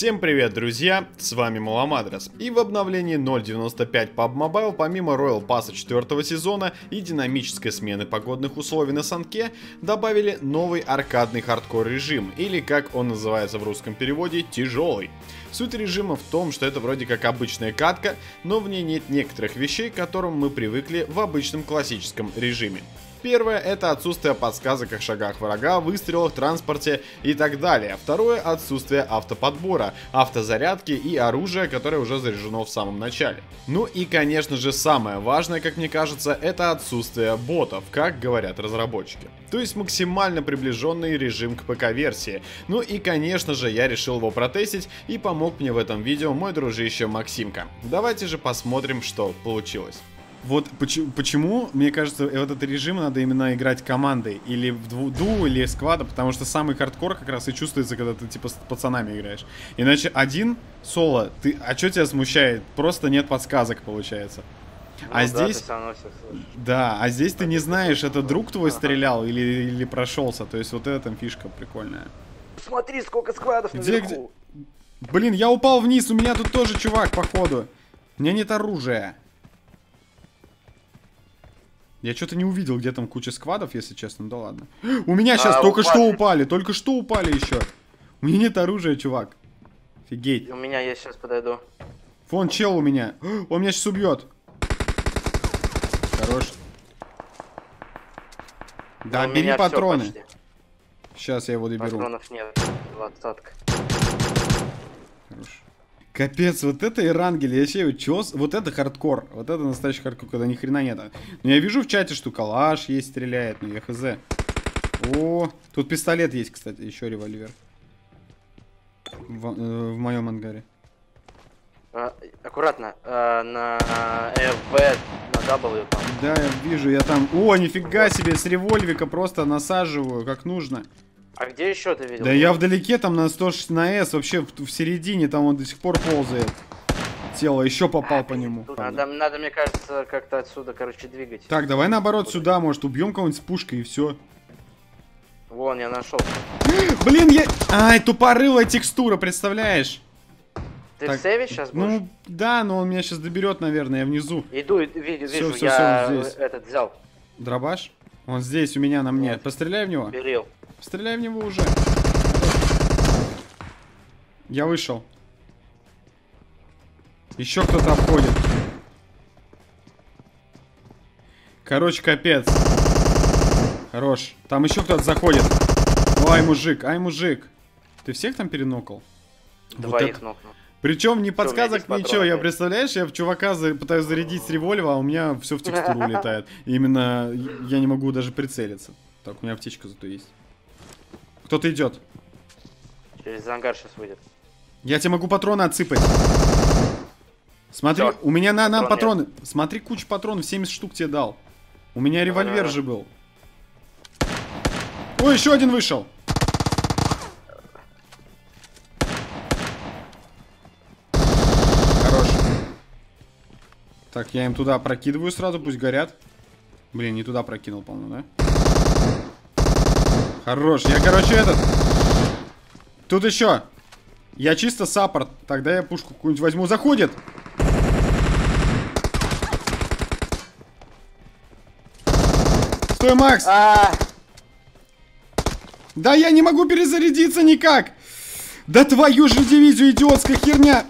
Всем привет, друзья! С вами Маламадрос. И в обновлении 0.95 PUBG Mobile, помимо Royal Pass 4 сезона и динамической смены погодных условий на Санке, добавили новый аркадный хардкор режим, или как он называется в русском переводе, тяжелый. Суть режима в том, что это вроде как обычная катка, но в ней нет некоторых вещей, к которым мы привыкли в обычном классическом режиме. Первое это отсутствие подсказок о шагах врага, выстрелах, транспорте и так далее. Второе отсутствие автоподбора, автозарядки и оружия, которое уже заряжено в самом начале. Ну и конечно же самое важное, как мне кажется, это отсутствие ботов, как говорят разработчики. То есть максимально приближенный режим к ПК-версии. Ну и конечно же я решил его протестить и помог мне в этом видео мой дружище Максимка. Давайте же посмотрим, что получилось. Вот почему, почему, мне кажется, в этот режим надо именно играть командой. Или в duo или squad а, потому что самый хардкор как раз и чувствуется, когда ты типа с пацанами играешь. Иначе один соло, ты, а что тебя смущает? Просто нет подсказок, получается. Ну, а да, здесь... Да, а здесь ты не знаешь, это друг твой стрелял или, или прошелся. То есть вот эта фишка прикольная. Смотри, сколько складов Где, наверху. Блин, я упал вниз, у меня тут тоже чувак, походу. У меня нет оружия. Я что-то не увидел, где там куча сквадов, если честно, да ладно. У меня сейчас А, только упали. что упали, только что упали еще. У меня нет оружия, чувак. Офигеть. У меня есть, сейчас подойду. Вон чел у меня. Он меня сейчас убьет. Хорош. Да, У бери патроны. Сейчас я его доберу. Патронов нет. Двадцатка. Капец, вот это Erangel, я вообще, чё, вот это хардкор, вот это настоящий хардкор, когда ни хрена нет. Но я вижу в чате, что калаш есть, стреляет, ну я хз. О, тут пистолет есть, кстати, еще револьвер. В, э, в моем ангаре. А, аккуратно. а, на F, V, на W там. Да, я вижу, я там... О, нифига себе, с револьвика просто насаживаю, как нужно. А где еще ты видел? Да я вдалеке, там на 106 на S, вообще в, в середине, там он до сих пор ползает. Тело, еще попал по нему. Надо, надо, мне кажется, как-то отсюда, короче, двигать. Так, давай наоборот сюда, может, убьем кого-нибудь с пушкой и все. Вон, я нашел. Блин, я... Ай, тупорылая текстура, представляешь? Ты Так, в сейве сейчас будешь? Ну, да, но он меня сейчас доберет, наверное, я внизу. Иду, Всё, вижу, всё, я всё, здесь. этот взял. Дробаш? Он здесь, у меня, на мне. Вот. Постреляй в него. Берил. Постреляй в него уже. Я вышел. Еще кто-то обходит. Короче, капец. Хорош. Там еще кто-то заходит. Ай, мужик, ай, мужик. Ты всех там перенокал? Вот Двоих это- нокнул. Причем ни подсказок, здесь патроны ничего. Я представляешь, я в чувака за- пытаюсь зарядить с револьва, а у меня все в текстуру улетает. Именно я не могу даже прицелиться. Так, у меня аптечка зато есть. Кто-то идет. Через ангар сейчас выйдет. Я тебе могу патроны отсыпать. Смотри, Всё. у меня на, на Патрон патроны. Смотри, кучу патронов, 70 штук тебе дал. У меня револьвер Ага. же был. Ой, еще один вышел. Хорош. Так, я им туда прокидываю сразу, пусть горят. Блин, не туда прокинул, по-моему, да? Хорош. Я, короче, этот... Тут еще. Я чисто саппорт. Тогда я пушку какую-нибудь возьму. Заходит. Стой, Макс. А, Да я не могу перезарядиться никак. Да твою же дивизию, идиотская херня.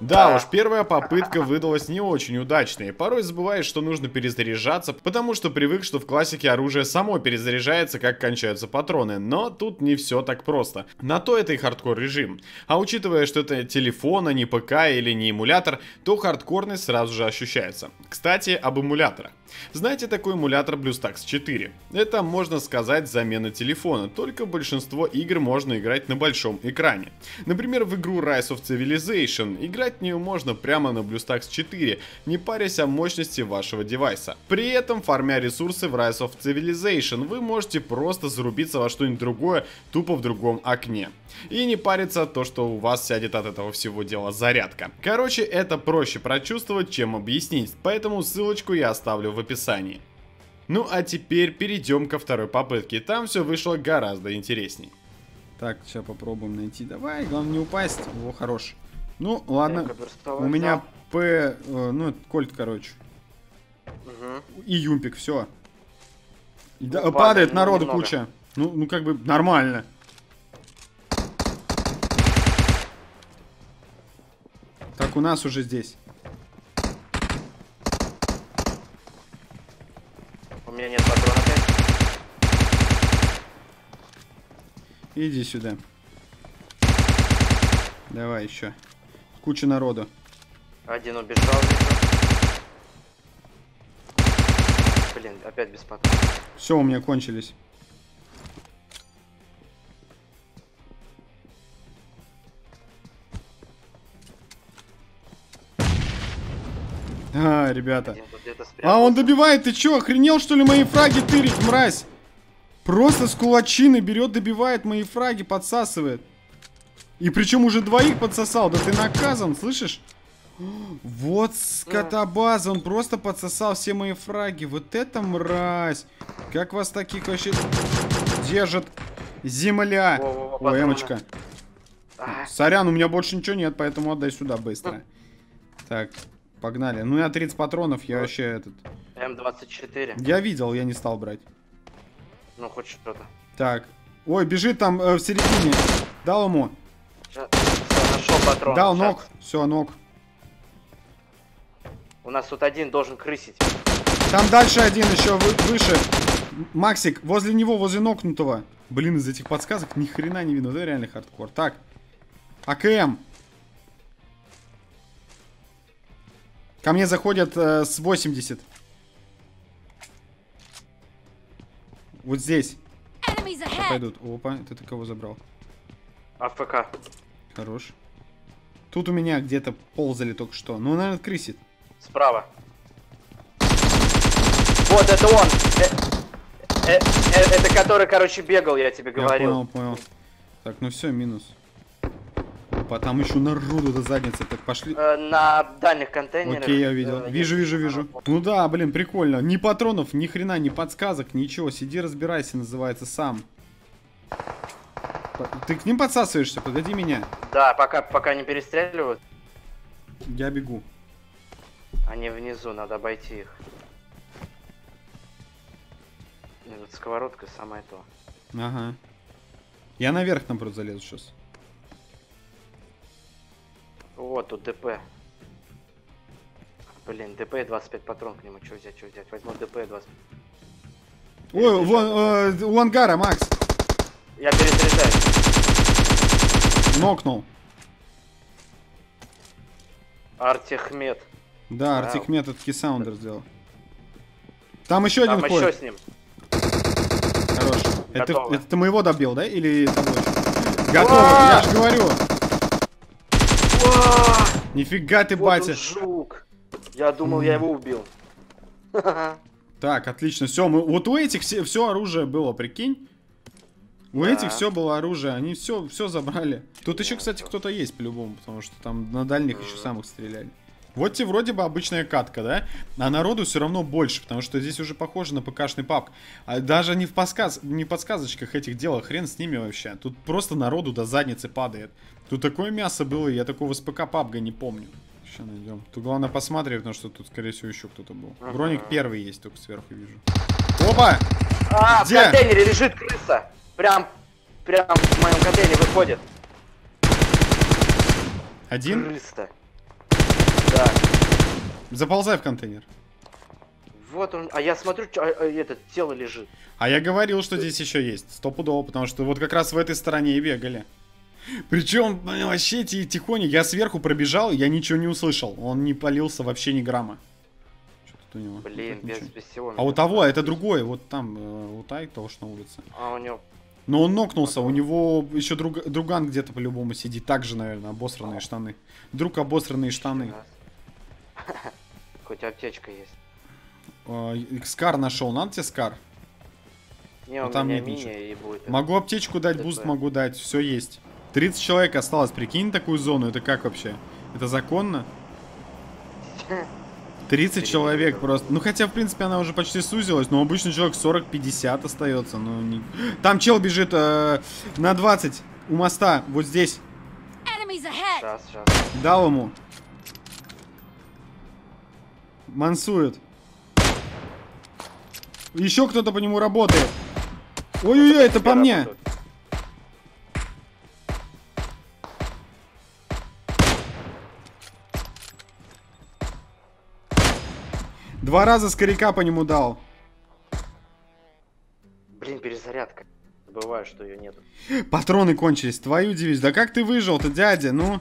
Да уж, первая попытка выдалась не очень удачной. Порой забываешь, что нужно перезаряжаться, потому что привык, что в классике оружие само перезаряжается, как кончаются патроны. Но тут не все так просто. На то это и хардкор режим. А учитывая, что это телефон, а не ПК или не эмулятор, то хардкорность сразу же ощущается. Кстати, об эмуляторах. Знаете такой эмулятор BlueStacks 4? Это, можно сказать, замена телефона, только большинство игр можно играть на большом экране. Например, в игру Rise of Civilization играть в нее можно прямо на BlueStacks 4, не парясь о мощности вашего девайса. При этом, фармя ресурсы в Rise of Civilization, вы можете просто зарубиться во что-нибудь другое, тупо в другом окне. И не париться то, что у вас сядет от этого всего дела зарядка. Короче, это проще прочувствовать, чем объяснить, поэтому ссылочку я оставлю в описании. Ну а теперь перейдем ко второй попытке, там все вышло гораздо интересней. Так, сейчас попробуем найти. Давай, главное не упасть. О, хорош. Ну, ладно. У меня. П... э, ну, это кольт, короче. Мгм. И юмпик, все. Ну, падает падает, народу немного. куча. Ну, ну, как бы нормально. Так, у нас уже здесь. У меня нет патрона опять. Иди сюда. Давай еще. Куча народу. Один убежал. Блин, опять без патрона. Все, у меня кончились. А, ребята. А он добивает, ты чё, охренел что ли мои фраги тырить, мразь? Просто с кулачины берет, добивает мои фраги, подсасывает. И причем уже двоих подсосал, да ты наказан, слышишь? Вот скотобаза, он просто подсосал все мои фраги. Вот это мразь. Как вас таких вообще держит земля? Патроны. эмочка. А, Сорян, у меня больше ничего нет, поэтому отдай сюда быстро. Так, погнали. Ну, я 30 патронов, я вообще этот... М24. Я видел, я не стал брать. Ну, хоть что-то. Так. Ой, бежит там э, в середине. Дал ему. Всё, нашел патрон. Дал нок. Все, нок. У нас тут один должен крысить. Там дальше один еще вы- выше. Максик, возле него, возле нокнутого. Блин, из этих подсказок ни хрена не видно. Это реально хардкор. Так. АКМ. Ко мне заходят э, с 80. Вот здесь пойдут. Опа, это ты кого забрал? АФК. Хорош. Тут у меня где-то ползали только что. Ну, наверное, крысит. Справа. Вот, это он. Э, э, э, это который, короче, бегал, я тебе Я говорил. понял, понял. Так, ну все, минус. Опа, там еще народу до задницы. Так, пошли. Э, на дальних контейнерах. Окей, я видел. э, Вижу, вижу, вижу. Ну да, блин, прикольно. Ни патронов, ни хрена, ни подсказок, ничего. Сиди, разбирайся, называется, сам. Ты к ним подсасываешься? Погоди меня. Да, пока, пока не перестреливают, Я бегу. они внизу, надо обойти их. Сковородка самое то. Ага. Я наверх, наоборот, залезу сейчас. Вот, тут ДП. Блин, ДП и 25 патрон к нему. Что взять, что взять? Возьму ДП и 20. Ой, вон, э, у ангара, Макс. Я перезаряжаю. Нокнул. Артехмет. Да. Артик метод Кисаундер сделал. Там еще один Там еще ходит. с ним. Хорош. Это, Готово. это ты моего добил, да? Или еще? Готово, я же говорю. Нифига ты, Вот батя. жук. Я думал, я его убил. Так, отлично. Все, мы вот у этих все, все оружие было, прикинь. У Да. этих все было оружие, они все, все забрали. Тут еще, кстати, кто-то есть по-любому, потому что там на дальних еще самых стреляли. Вот тебе вроде бы обычная катка, да? А народу все равно больше, потому что здесь уже похоже на ПКшный папк. А даже не в, подсказ... не в подсказочках этих дел, хрен с ними вообще. Тут просто народу до задницы падает. Тут такое мясо было, я такого с ПК пабга не помню. Сейчас найдем. Тут главное посмотреть, потому что тут, скорее всего, еще кто-то был. Ага. Броник первый есть, только сверху вижу. Опа! А, Где? в контейнере лежит крыса. Прям, прям в моем контейнере выходит. Один? Крыса. Да. Заползай в контейнер. Вот он. А я смотрю, а, а, это тело лежит. А я говорил, что здесь еще есть. Стопудово, потому что вот как раз в этой стороне и бегали. Причем блин, вообще ти- тихоня. Я сверху пробежал, я ничего не услышал. Он не полился вообще ни грамма. Что тут у него? Блин, без, без всего. А у того, это другой. Вот там, э, у Тай, того, что на улице. А у него. Но он нокнулся, у него еще друг, друган где-то по-любому сидит. Так же, наверное, обосранные штаны. Друг обосранные штаны. Хоть аптечка есть. Э, Скар нашел. Надо тебе скар? Не, Ну, у там меня нет мини ничего. и будет. Могу аптечку дать, буст могу дать, все есть. 30 человек осталось, прикинь такую зону, это как вообще? Это законно? 30 человек просто. Ну хотя, в принципе, она уже почти сузилась, но обычно человек 40-50 остается. Ну, не... Там чел бежит э, на 20. у моста, вот здесь. Enemies ahead! Сейчас, сейчас. Дал ему. Мансует. Еще кто-то по нему работает. Ой-ой-ой, это по мне. Два раза скоряка по нему дал. Блин, перезарядка. Забываю, что ее нету. Патроны кончились, твою дивизию. Да как ты выжил-то, дядя? Ну,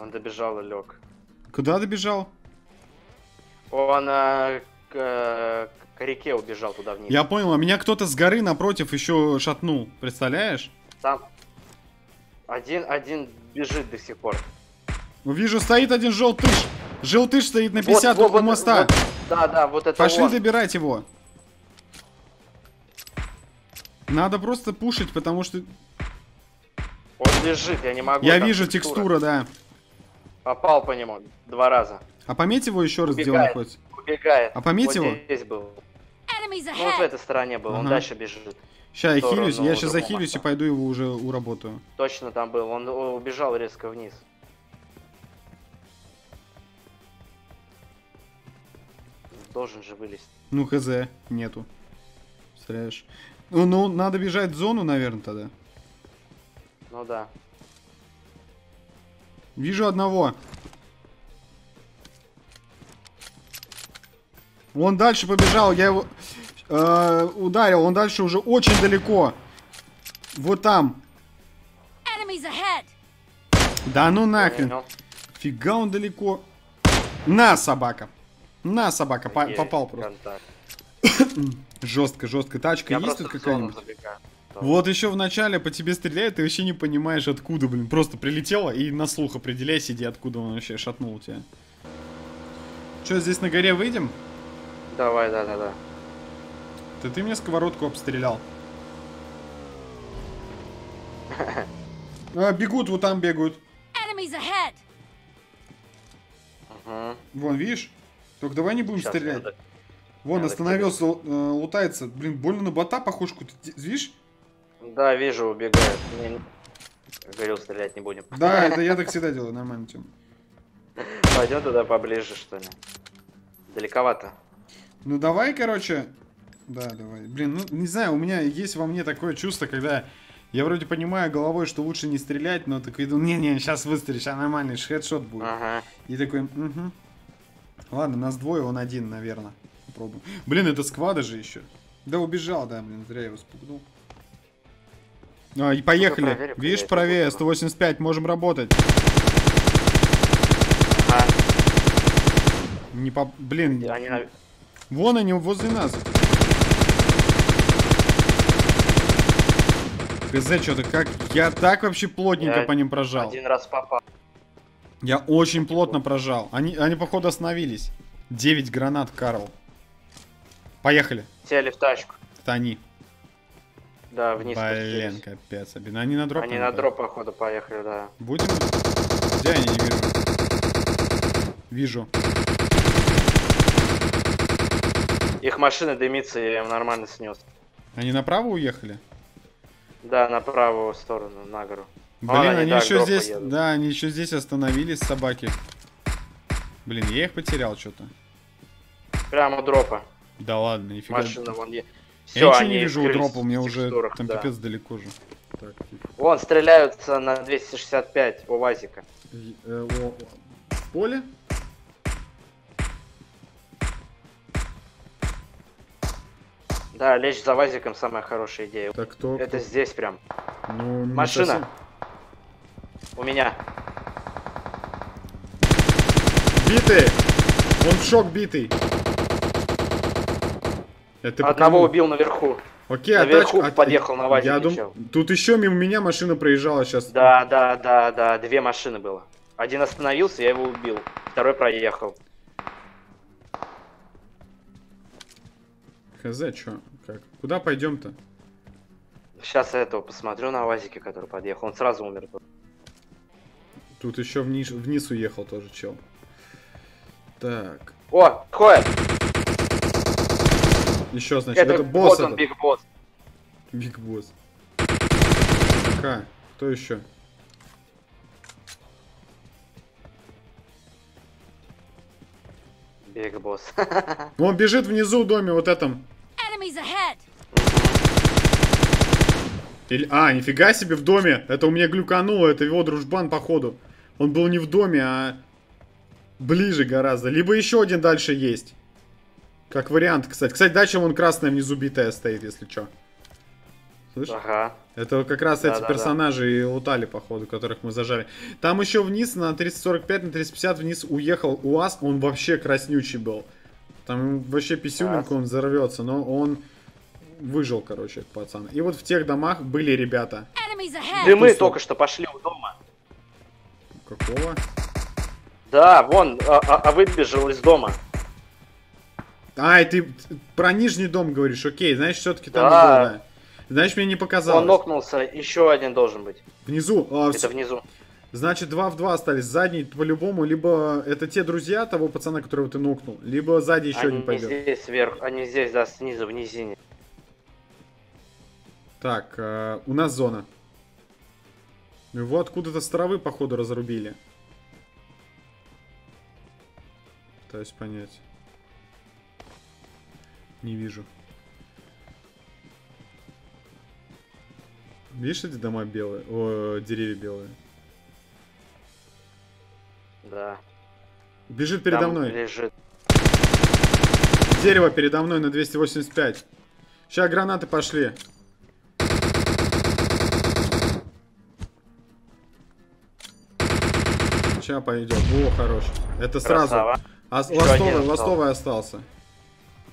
Он добежал и лег. куда добежал? Он а, к, э, к реке убежал туда вниз. Я понял, а меня кто-то с горы напротив еще шатнул. Представляешь? Там один, один бежит до сих пор. Ну, Вижу, стоит один желтыш. Желтыш стоит на 50 Вот, у вот, моста. вот, да, да, вот это Пошли он. добирать его. Надо просто пушить, потому что... Он лежит, я не могу. Я вижу текстура, да. Попал по нему два раза. А пометь его еще раз, где он Убегает. находится. Убегает. А пометь вот его? здесь был. Ну вот в этой стороне был, он Ага. дальше бежит. Сейчас я хилюсь, я сейчас захилюсь и пойду его уже уработаю. Точно там был, он у- убежал резко вниз. Должен же вылезть. Ну, хз, нету. Представляешь? Ну, ну, надо бежать в зону, наверное, тогда. Ну да. Вижу одного. Он дальше побежал, я его э, ударил, он дальше уже очень далеко. Вот там. Да ну нахрен. Фига он далеко. На, собака. На, собака, по- Есть попал просто. Жестко, жестко. Тачка Я есть тут какая-нибудь? Вот еще в начале по тебе стреляет, ты вообще не понимаешь откуда, блин. Просто прилетело и на слух определяй, сиди, откуда он вообще шатнул тебя. Че, здесь на горе выйдем? Давай, да, да, да. Да ты мне сковородку обстрелял. А, бегут, вот там бегают. Вон, видишь? Только давай не будем Щас стрелять. надо. Вон, надо остановился, э, лутается. Блин, больно на бота похож. какой-то. Д- Видишь? Да, вижу, убегает. Не, Говорил, стрелять не будем. Да, это я так всегда делаю, нормально, Тём. Пойдем туда поближе, что ли. Далековато. Ну давай, короче. Да, давай. Блин, ну не знаю, у меня есть во мне такое чувство, когда я вроде понимаю головой, что лучше не стрелять, но такой иду, не-не, сейчас выстрелишь, сейчас нормальный хедшот будет. Ага. И такой, угу. Ладно, нас двое, он один, наверное. Попробуем. Блин, это сквада же еще. Да, убежал, да, блин, зря я его спугнул. А, и поехали. проверь, Видишь, проверь, правее, вот 185, можем работать. Ага. Не по... Блин, Они вон они возле нас. КЗ, что-то как... Я так вообще плотненько Я по ним прожал. один раз попал. Я очень плотно прожал. Они, они походу, остановились. 9 гранат, Карл. Поехали. Сели в тачку. Это они. Да, вниз Блин, спустились. капец. обидно. Они на дроп. Они на дроп, походу, поехали, да. Будем? Где они? Не вижу. Вижу. Их машина дымится, я им нормально снес. Они направо уехали? Да, на правую сторону, на гору. Блин, они, они да, к еще здесь... едут. Да, они еще здесь остановились, собаки. Блин, я их потерял что-то. Прямо у дропа. Да ладно, нифига. Машина вон е- Я ничего не вижу у дропа, у меня уже текстурах, там да. пипец далеко же. Так, типа, Вон, стреляются на 265 у Вазика. и- э, о- в поле? Да, лечь за Вазиком самая хорошая идея. Так кто? Это кто? здесь прям. Ну, Машина. совсем. У меня. Битый! Он в шок битый. Это Одного кому? убил наверху. Окей, а наверху тачка- а- подъехал на ВАЗике Я дум... Тут еще мимо меня машина проезжала сейчас. Да, да, да, да, две машины было. Один остановился, я его убил. Второй проехал. Хз, чё? Как? Куда пойдем-то? Сейчас этого посмотрю на ВАЗике, который подъехал. Он сразу умер. Тут еще вниз, вниз уехал тоже чел. Так. О, ходит! Еще, значит, это, Это, босс вот он, этот. Big Boss. Big boss. Ха, кто еще? Бег, босс. Он бежит внизу в доме вот этом. Или... А, нифига себе в доме. Это у меня глюкануло, это его дружбан походу. Он был не в доме, а ближе гораздо. Либо еще один дальше есть. Как вариант, кстати. Кстати, дача вон красная внизу битая стоит, если что. Слышишь? Ага. Это как раз Да, эти да, да. персонажи и лутали, походу, которых мы зажали. Там еще вниз, на 345, на 350 вниз уехал УАЗ, он вообще краснючий был. Там вообще писюленько Класс. он взорвется, но он выжил, короче, пацан. И вот в тех домах были ребята. Дымы только что пошли. Какого? Да, вон, а, а- а выбежал из дома. Ай, ты про нижний дом говоришь, окей, значит, все-таки там Да. было, да. Значит, мне не показалось. Он нокнулся, еще один должен быть. Внизу. а, Это внизу. Значит, два в два остались. Задний по-любому, либо это те друзья того пацана, которого ты нокнул, либо сзади еще они один пойдет. здесь сверху, они здесь, да, снизу, в низине. Так, э, у нас зона. Его откуда-то с травы, походу, разрубили. Пытаюсь понять. Не вижу. Видишь эти дома белые? О, деревья белые. Да. Бежит передо Там мной. лежит. Дерево передо мной на 285. Сейчас гранаты пошли. Сейчас пойдет. О, хорош. Это сразу. Красава. А Еще ластовый, ластовый остался.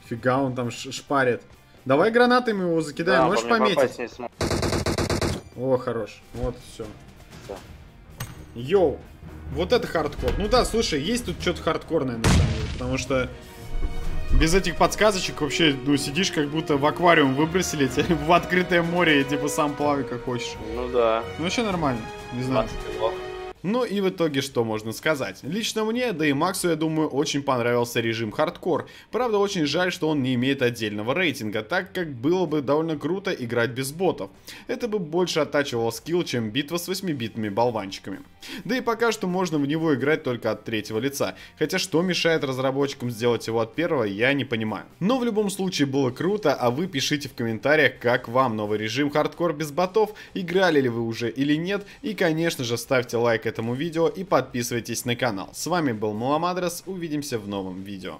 Фига, он там шпарит. Давай гранатами его закидаем, Да, можешь пометить? О, хорош. Вот все. Да. Йоу. Вот это хардкор. Ну да, слушай, есть тут что-то хардкорное на самом деле, потому что без этих подсказочек вообще, ну, сидишь как будто в аквариум выбросили тебя в открытое море и типа сам плавай как хочешь. Ну да. Ну вообще нормально, не знаю. 20 кило. Ну и в итоге что можно сказать? Лично мне, да и Максу, я думаю, очень понравился режим хардкор. Правда, очень жаль, что он не имеет отдельного рейтинга, так как было бы довольно круто играть без ботов. Это бы больше оттачивало скилл, чем битва с 8-битными болванчиками. Да и пока что можно в него играть только от третьего лица, хотя что мешает разработчикам сделать его от первого, я не понимаю. Но в любом случае было круто, а вы пишите в комментариях, как вам новый режим хардкор без ботов, играли ли вы уже или нет, и конечно же ставьте лайк этому видео и подписывайтесь на канал. С вами был Муламадрес, увидимся в новом видео.